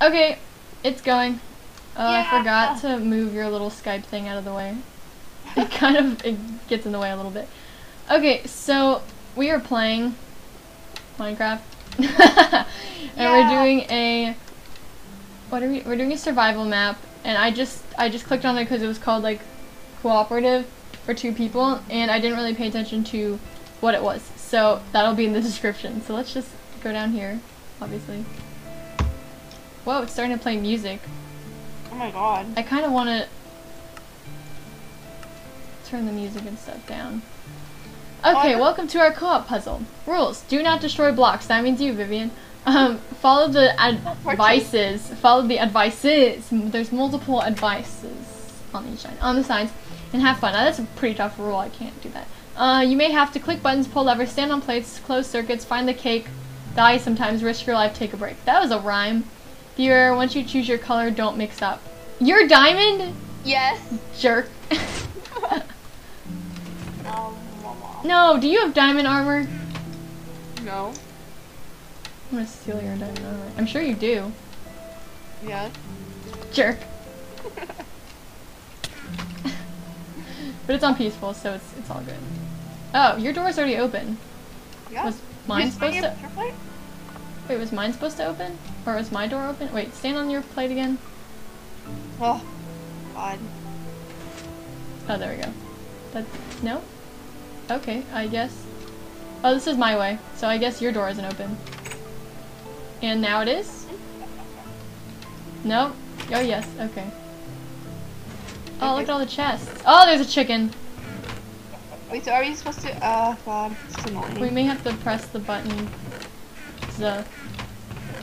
Okay, it's going. Uh, I forgot to move your little Skype thing out of the way. It kind of it gets in the way a little bit. Okay, so we are playing Minecraft, and we're doing a what are we? We're doing a survival map, and I just I just clicked on it because it was called like cooperative for two people, and I didn't really pay attention to what it was. So that'll be in the description. So let's just go down here, obviously. Whoa, it's starting to play music. Oh my god. I kind of want to turn the music and stuff down. Okay, Oh, welcome to our co-op puzzle. Rules: Do not destroy blocks. That means you, Vivian. Um, follow the advices. Follow the advices. There's multiple advices on each side, on the sides, and have fun. Now that's a pretty tough rule. I can't do that. Uh, you may have to click buttons, pull levers, stand on plates, close circuits, find the cake, die sometimes, risk your life, take a break. That was a rhyme. Beware, once you choose your color, don't mix up. You're diamond? Yes. Jerk. Um, no, do you have diamond armor? No. I'm gonna steal your diamond armor. I'm sure you do. Yes. Jerk. but it's on peaceful, so it's it's all good. Oh, your door's already open. Yeah. Was mine supposed to? Wait, was mine supposed to open? Or was my door open? Wait, stand on your plate again. Oh, God. Oh, there we go. That no? Okay, I guess. Oh, this is my way, so I guess your door isn't open. And now it is? No? Oh, yes, okay. Oh, look at all the chests. Oh, there's a chicken. Wait, so are we supposed to? Oh God, is annoying. We may have to press the button. The.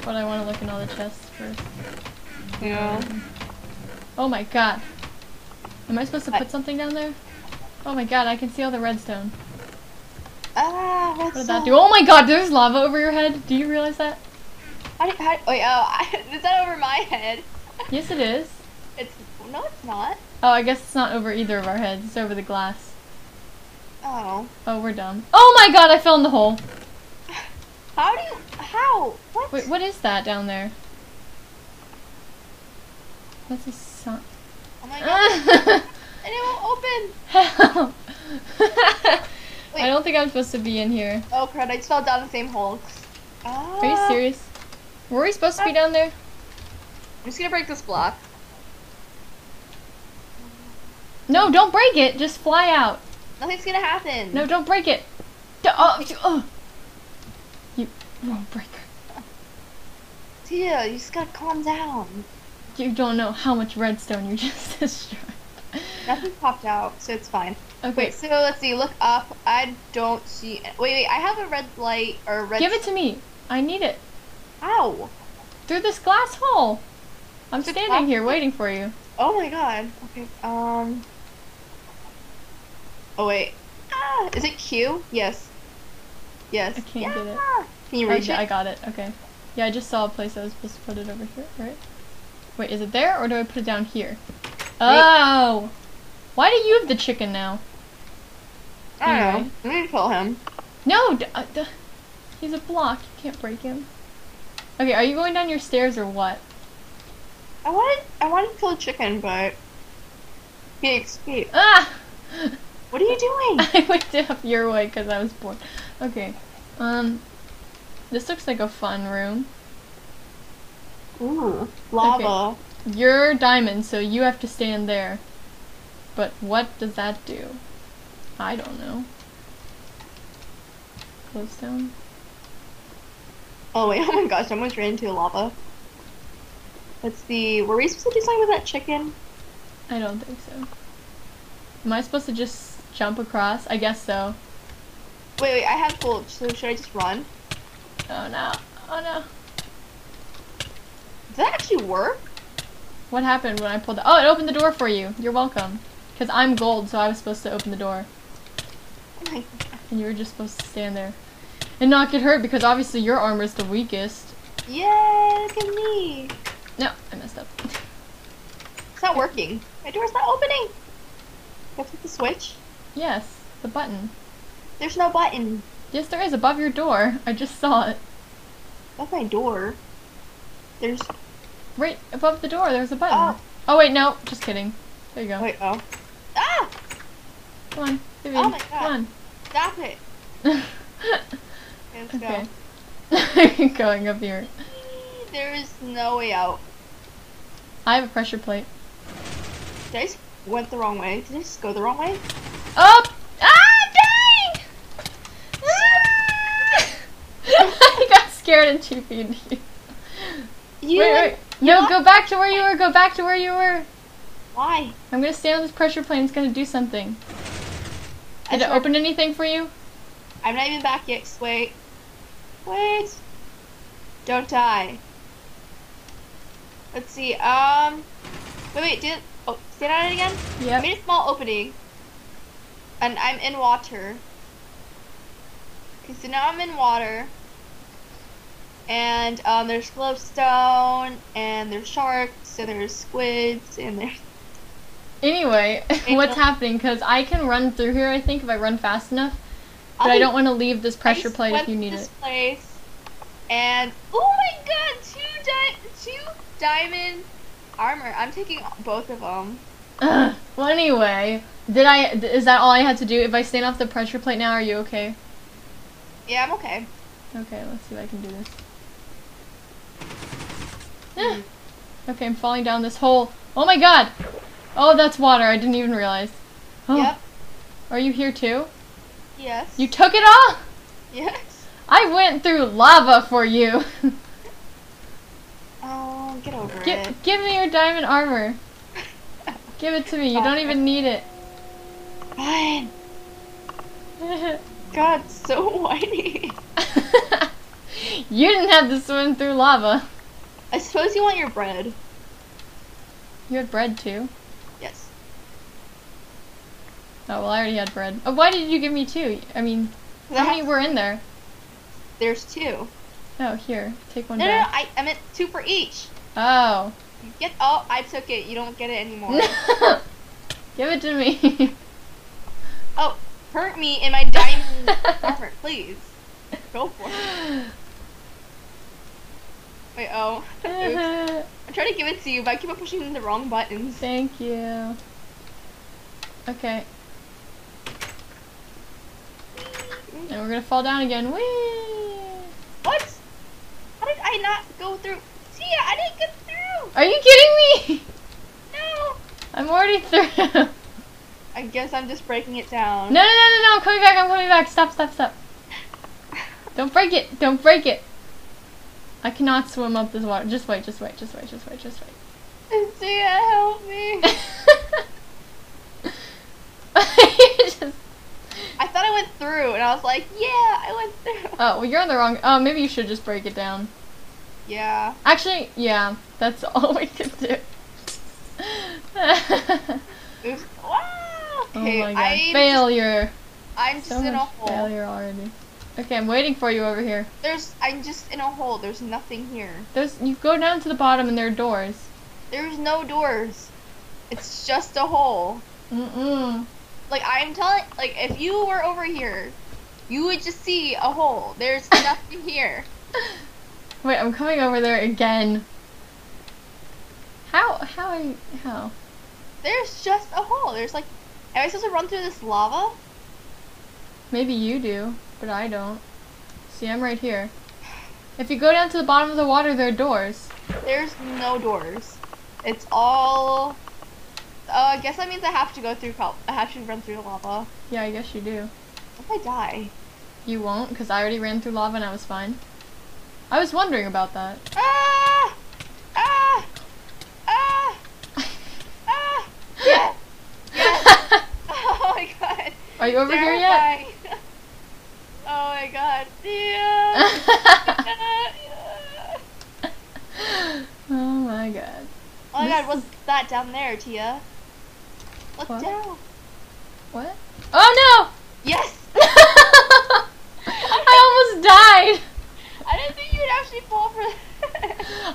But I want to look in all the chests first. Yeah. Oh my god. Am I supposed to I- put something down there? Oh my god, I can see all the redstone. Ah, What did that up? do? Oh my god, there's lava over your head. Do you realize that? Do, how, wait, oh, I, is that over my head? Yes, it is. It's no, it's not. Oh, I guess it's not over either of our heads. It's over the glass. Oh, Oh, we're dumb. Oh my god, I fell in the hole. How do you? How? What? Wait, what is that down there? That's a sign. Oh my God! and it won't open. Help! I don't think I'm supposed to be in here. Oh crap! I just fell down the same hole. Ah, Are you ah. serious? Were we supposed to be ah. down there? I'm just gonna break this block. No, don't break it. Just fly out. Nothing's gonna happen. No, don't break it. Oh, oh. You won't break it. Tia, you just gotta calm down. You don't know how much redstone you just destroyed. Nothing popped out, so it's fine. Okay, Wait, so let's see. Look up. I don't see. Wait, wait. I have a red light or a red. give it to me. I need it. Ow! Through this glass hole. I'm The standing here waiting for you. Oh my god. Okay. Um. Oh wait. Ah, is it Q? Yes. Yes. I can't get it. Can you Oh, reach it? I got it. Okay. Yeah, I just saw a place I was supposed to put it over here, right? Wait, is it there or do I put it down here? Oh! Why do you have the chicken now? I don't Anyway. know. I'm gonna kill him. No! D- uh, he's a block. You can't break him. Okay, are you going down your stairs or what? I wanted. I wanted to kill a chicken, but he escaped. Ah! What are you doing? I went up your way because I was bored. Okay. Um, this looks like a fun room. Ooh, lava. You're diamond, so you have to stand there. But what does that do? I don't know. Close down. Oh wait. Oh my gosh! Someone's ran into lava. Let's see. Were we supposed to do something with that chicken? I don't think so. Am I supposed to just jump across? I guess so. Wait, wait. I have gold. So should I just run? Oh no. Oh no. Does that actually work? What happened when I pulled the- Oh, it opened the door for you. You're welcome. Because I'm gold, so I was supposed to open the door. Oh my god. And you were just supposed to stand there. And not get hurt because obviously your armor is the weakest. Yay! Look at me. No, I messed up. It's not working. My door's not opening. What's with the switch? yes, the button. There's no button. Yes, there is above your door. I just saw it. That's my door. There's. right above the door. There's a button. Oh. Oh, wait, no. Just kidding. There you go. Wait, oh. Ah! Come on, Vivian. Oh my God. Come on. Stop it. Okay, let's okay. go. Going up here. There is no way out. I have a pressure plate. Did I just went the wrong way? Did I just go the wrong way? Up! Ah, dang! Ah! I got scared and cheaped you. You Wait, wait. No, go back to where you were. Go back to where you were. Why? I'm gonna stay on this pressure plane. It's gonna do something. Did it open anything for you? I'm not even back yet. Wait. Wait. Don't die. Let's see. Um. Wait, wait. Did oh, stand on it again? Yeah I made a small opening. And I'm in water. Okay, so now I'm in water. And um, there's glowstone, and there's sharks, and there's squids, and there's Anyway, what's happening? Because I can run through here, I think, if I run fast enough. But I don't want to leave this pressure plate if you need this it. Place, and oh my god, two di- two diamond armor. I'm taking both of them. Ugh. Well, anyway, did I? Is that all I had to do? If I stand off the pressure plate now, are you okay? Yeah, I'm okay. Okay, let's see if I can do this. Eh. okay, I'm falling down this hole. Oh my god! Oh, that's water. I didn't even realize. Oh, Yep. Are you here too? Yes. You took it all? Yes. I went through lava for you. Oh, get over Give, it. give me your diamond armor. Give it to me. You don't even need it. Fine. God, so whiny. you didn't have to swim through lava. I suppose you want your bread. You had bread too. Yes. Oh well, I already had bread. Oh, why did you give me two? I mean, how many were in there? There's two. Oh, here, take one No, no, no. I, I meant two for each. Oh. You get. Oh, I took it. You don't get it anymore. Give it to me. oh, hurt me in my diamond armor, please. Go for it. Wait, oh. Oops. I'm trying to give it to you, but I keep on pushing the wrong buttons. Thank you. Okay. And we're gonna fall down again. Whee! What? How did I not go through? Tia, I didn't get through. Are you kidding me? No. I'm already through. I guess I'm just breaking it down. No, no, no, no, no! I'm coming back. I'm coming back. Stop, stop, stop. Don't break it. Don't break it. I cannot swim up this water. Just wait. Just wait. Just wait. Just wait. Just wait. Tia, help me. Just- I thought I went through, and I was like, yeah, I went through. Oh, well, you're on the wrong. Oh, maybe you should just break it down. Yeah. Actually, yeah, that's all we could do. Oops. Wow. Okay, oh my god, I'm failure! Just, I'm just So in a hole. failure already. Okay, I'm waiting for you over here. There's. I'm just in a hole. There's nothing here. There's, you go down to the bottom and there are doors. There's no doors. It's just a hole. Mm-mm. Like I'm telling. Like if you were over here, you would just see a hole. There's nothing here. Wait, I'm coming over there again. How, how, are you, how? There's just a hole. There's like. Am I supposed to run through this lava? Maybe you do, but I don't. See, I'm right here. If you go down to the bottom of the water, there are doors. There's no doors. It's all. Uh, I guess that means I have to go through. I have to run through the lava. Yeah, I guess you do. What if I die? You won't, because I already ran through lava and I was fine. I was wondering about that. Ah! Ah! Ah! Ah! Yes! Yes! Oh my god! Are you over here yet? Oh my god! Yeah! yeah. oh my god. Oh my This god! What's that down there, Tia? Look What? down. What? Oh no! Yes! I almost died! I didn't think you would actually fall for that.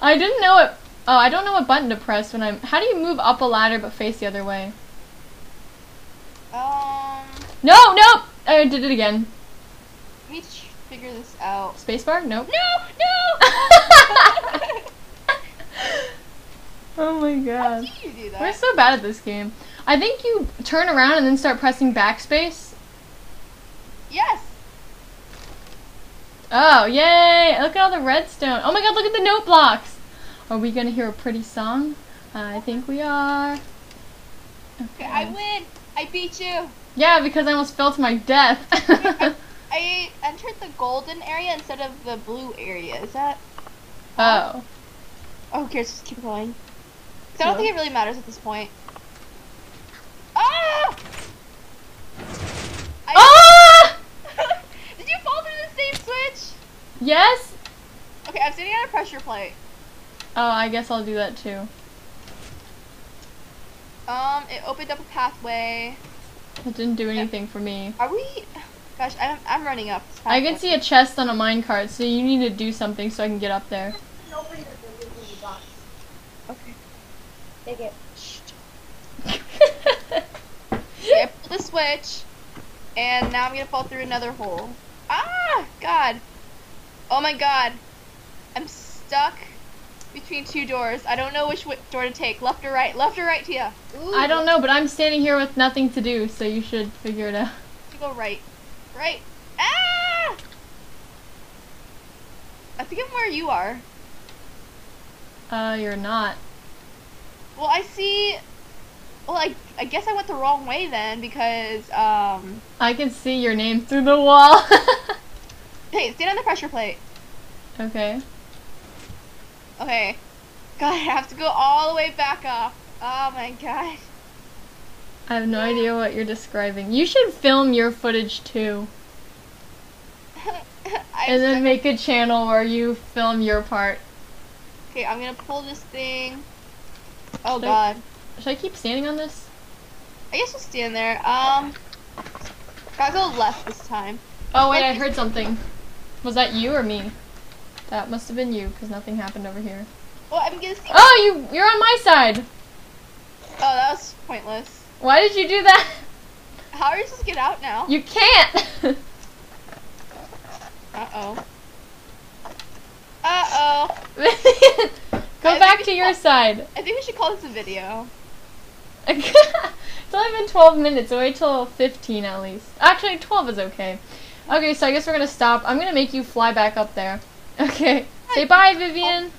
I didn't know it. Oh, I don't know what button to press when I'm. How do you move up a ladder but face the other way? um, No, no! I did it again. Let me ch- figure this out. Spacebar? Nope. No! No! Oh my How god. do you do that? We're so bad at this game. I think you turn around and then start pressing backspace. yes. Oh, yay! Look at all the redstone. Oh my god, look at the note blocks! Are we gonna hear a pretty song? I think we are. Okay, I win. I beat you. Yeah, because I almost fell to my death. The golden area instead of the blue area. Is that? oh. Oh, cares? Just keep going. 'Cause I don't think it really matters at this point. Ah! I- Ah! Did you fall through the same switch? Yes? Okay, I'm sitting on a pressure plate. Oh, I guess I'll do that too. Um, it opened up a pathway. It didn't do anything for me. Are we? Gosh, I'm, I'm running up. I can see a chest on a minecart, so you need to do something so I can get up there. Open the box. Okay. Take it. Okay, I pulled the switch, and now I'm gonna fall through another hole. Ah, God. Oh my God. I'm stuck between two doors. I don't know which wi- door to take. Left or right? Left or right, Tia? Ooh, I don't know, but I'm standing here with nothing to do, so you should figure it out. You go right. Right. Ah! I think I'm where you are. Uh, you're not. Well, I see. Well, I, I guess I went the wrong way then because, um. I can see your name through the wall. Hey, stand on the pressure plate. okay. Okay. God, I have to go all the way back up. Oh my god. I have no idea what you're describing. You should film your footage too. And then make a channel where you film your part. okay, I'm gonna pull this thing. Oh Should I- god. Should I keep standing on this? I guess we'll stand there. Um. Gotta go left this time. Oh wait, I heard something. Was that you or me? That must have been you, because nothing happened over here. Well, I'm gonna see. Oh, you you're on my side. Oh, that was pointless. Why did you do that? How are you supposed to get out now? You can't. Uh oh. Uh oh. Go I back to your side. I think we should call this a video. it's only been 12 minutes, wait till 15 at least. Actually, 12 is okay. Okay, so I guess we're gonna stop. I'm gonna make you fly back up there. Okay. Say bye, Vivian.